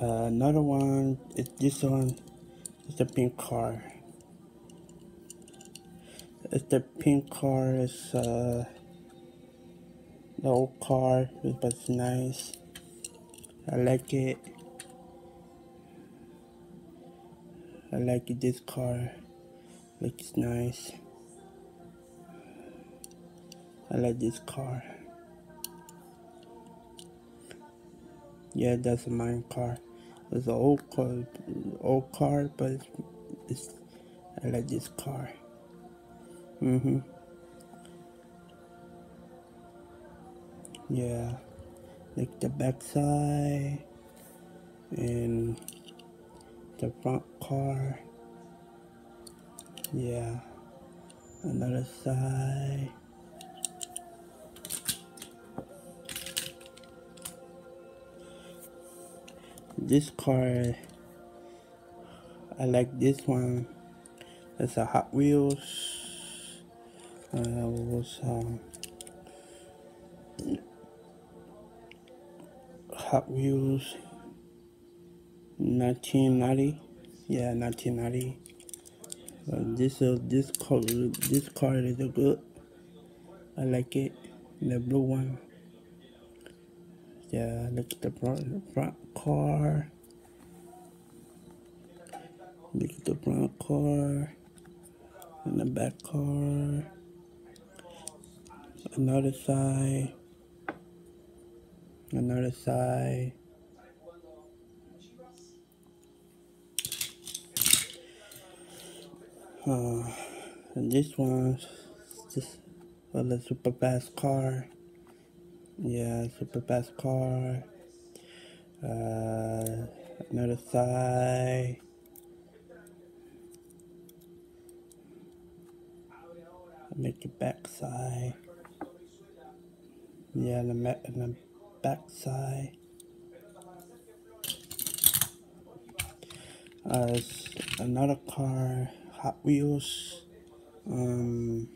Uh, another one is this one. It's a pink car. It's the pink car. It's uh, the old car, but it's nice. I like it. I like this car. Looks nice. I like this car. Yeah, that's my car. It's an old car, old car, but it's, it's I like this car. Mhm. Yeah, like the backside and the front car. Yeah, another side. This car, I like this one. It's a Hot Wheels. Uh, was um, Hot Wheels 1990. Yeah, 1990. Uh, this uh, this car this car is a good. I like it. The blue one. Yeah, look at the front, front car. Look at the front car and the back car. Another side. Another side. Uh, and this one's just a super fast car. Yeah, super fast car. Uh, another side. Make the back side. Yeah, the, the back side. Uh, another car, Hot Wheels. Um,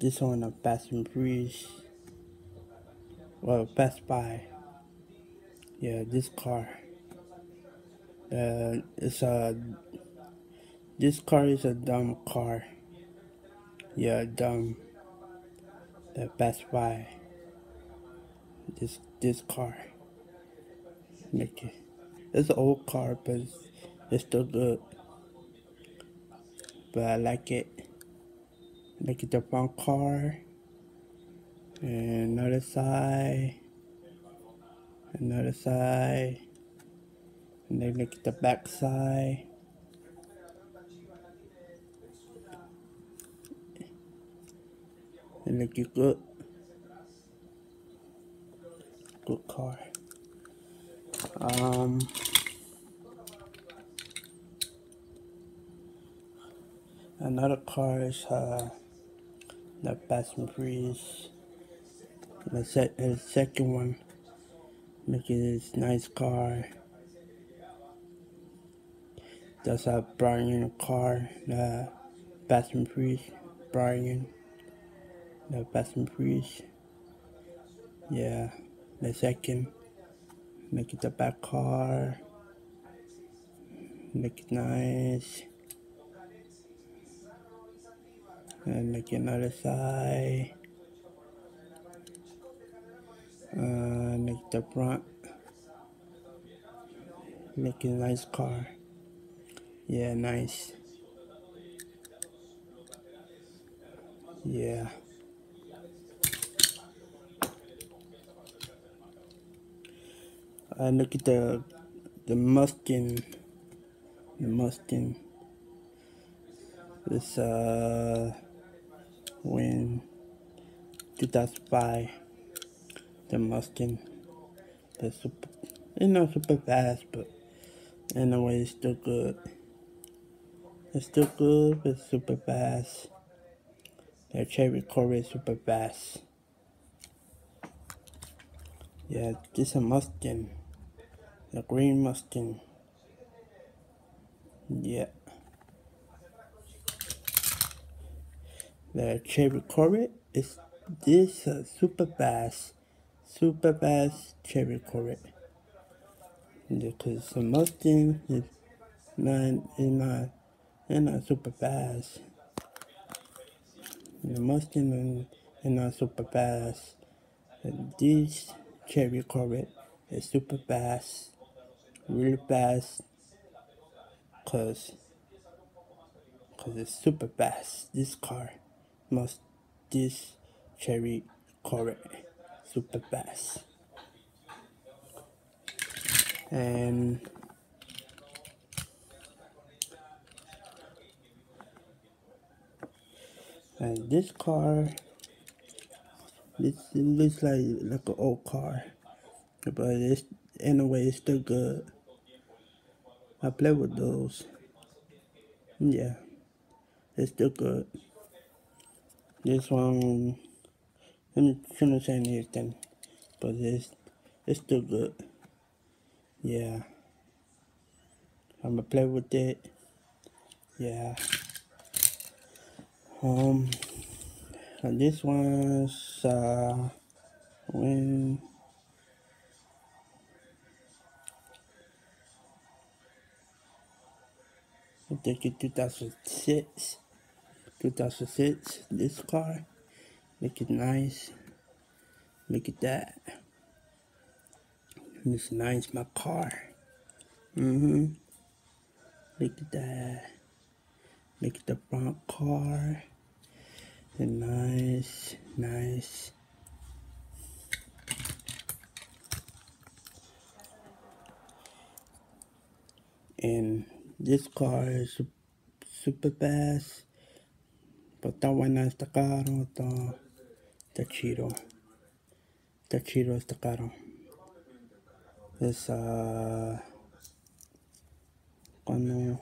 this one a Fast and Breeze. Well, Best Buy. Yeah, this car. Uh, it's a. This car is a dumb car. Yeah, dumb. The Best Buy. This this car. Make it. It's an old car, but it's, it's still good. But I like it. like the front car. And another side. Another side. And then look at the back side. And look good. Good car. Um another car is uh the and Breeze. The, sec the second one, look at this nice car. That's a Brian car, the and Breeze, Brian, the and Breeze. Yeah, the second, Make it the back car, Make it nice. and make another side uh, make the front. Make a nice car. Yeah nice. Yeah. Uh, look at the the Mustang the Mustang this uh when 2005 the Mustang the super it's not super fast but anyway it's still good. It's still good but super fast. The Chevy Corvette super fast. Yeah this is a Mustang the green Mustang yeah. The Chevy Corvette is this uh, super fast, super fast Chevy Corvette. Because the Mustang is not, is not, they're not super fast. The Mustang is not super fast. And this Chevy Corvette is super fast, really fast, cause, cause it's super fast. This car, must, this Chevy Corvette, super fast. And um, and this car this it looks like like an old car but it's in a way it's still good. I play with those. Yeah it's still good. This one I shouldn't say anything but it's it's still good. Yeah. I'm gonna play with it. Yeah. Um and this one's uh when I think in 2006 2006 this car make it nice. Make it that. It's nice my car. Mm-hmm. Look at that. Look at the front car. And nice nice. And this car is super fast. But está buena está caro está chido está caro. Es uh, cuando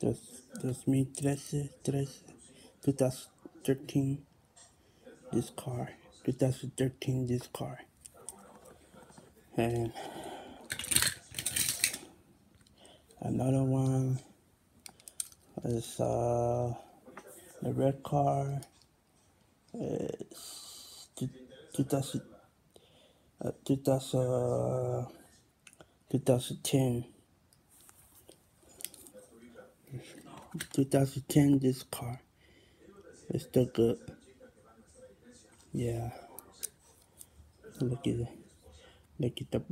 dos, 2013 13, 2013 this car 2013 this car. And another one is uh the red car 2000 uh, 2000 2010 2010 this car it's still good. Yeah. Look at it. Look at the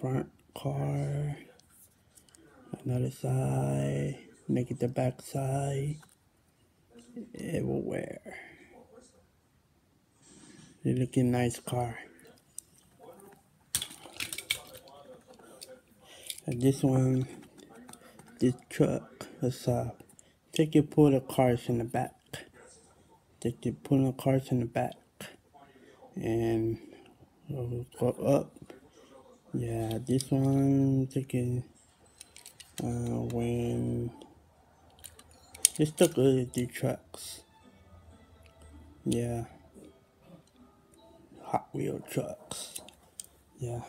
front car. Another side. Look at the back side. Everywhere you looking nice car. And this one this truck is uh take you pull the cars in the back. Take you pull the cars in the back. And we'll go up. Yeah this one taking uh when it's still good the trucks. Yeah hot wheel trucks yeah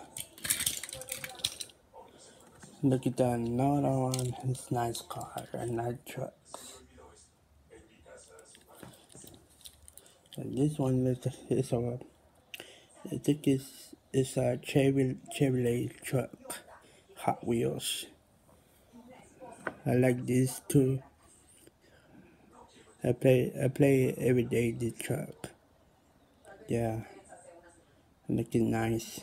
Look at that another one. It's nice car and nice trucks. And this one is is a I think it's it's a Chevy Chevrolet truck, Hot Wheels. I like this too. I play I play every day this truck. Yeah. Looking nice.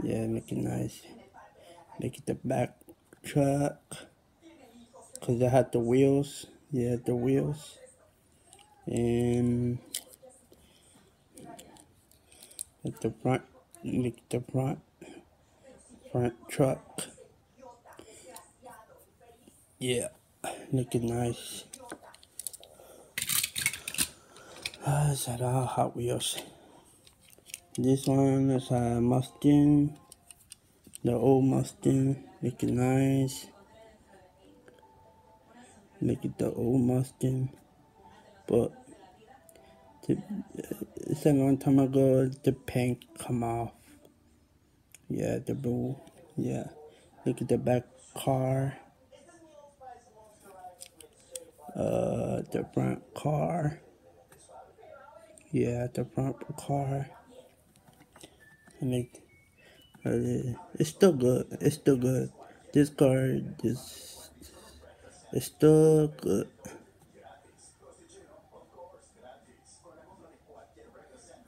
Yeah, make it nice. make at the back truck. Cause I had the wheels. Yeah, the wheels. And at the front at the front front truck. Yeah, looking nice. Ah, is that all Hot Wheels? This one is a Mustang. The old Mustang. Looking nice. Make it the old Mustang. But the, it's a long time ago the paint come off. Yeah the blue. Yeah. Look at the back car. Uh the front car. Yeah the front car and Uh, it's still good. It's still good. This car is it's still good.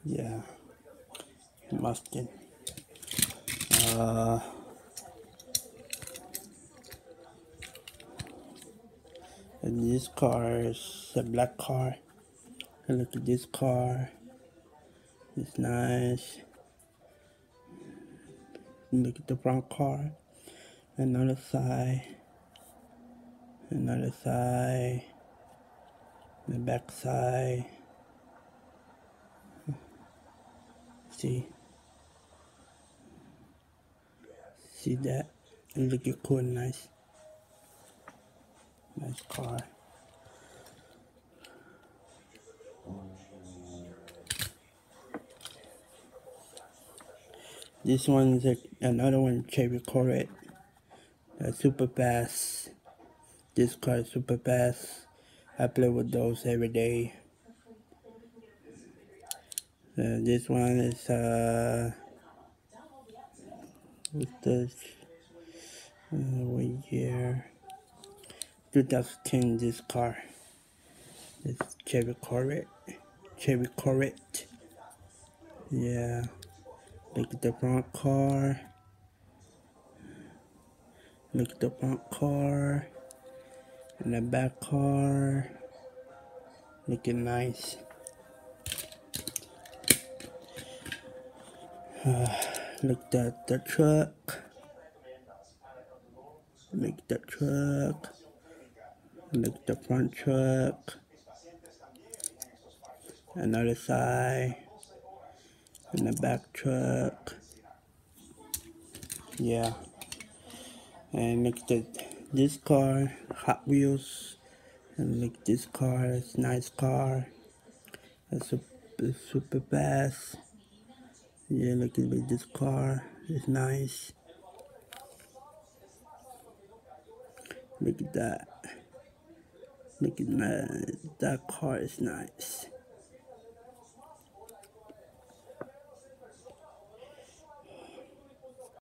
Yeah. Mustang. Uh and this car is a black car. And look at this car. It's nice. Look at the front car. Another side. Another side. The back side. See? See that? Look at cool nice. Nice car. This one's a, another one, Chevy Corvette. A super fast. This car is super fast. I play with those every day. Uh, this one is uh, with the uh, what year? 2010. This car. This Chevy Corvette. Chevy Corvette. Yeah. Look at the front car. Look at the front car. And the back car. Looking nice. Uh, look at the truck. Look at the truck. Look at the front truck. Another side in the back truck. Yeah. And look at this car, Hot Wheels. And look at this car, it's a nice car. It's super, super fast. Yeah, look at this car, it's nice. Look at that. Look at that, that car is nice.